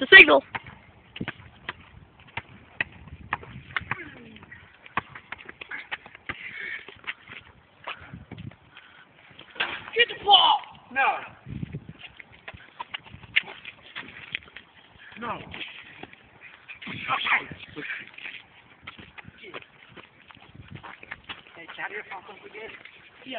The signal. Get the ball! No. No. Hey, Chad, your phone again? Yeah.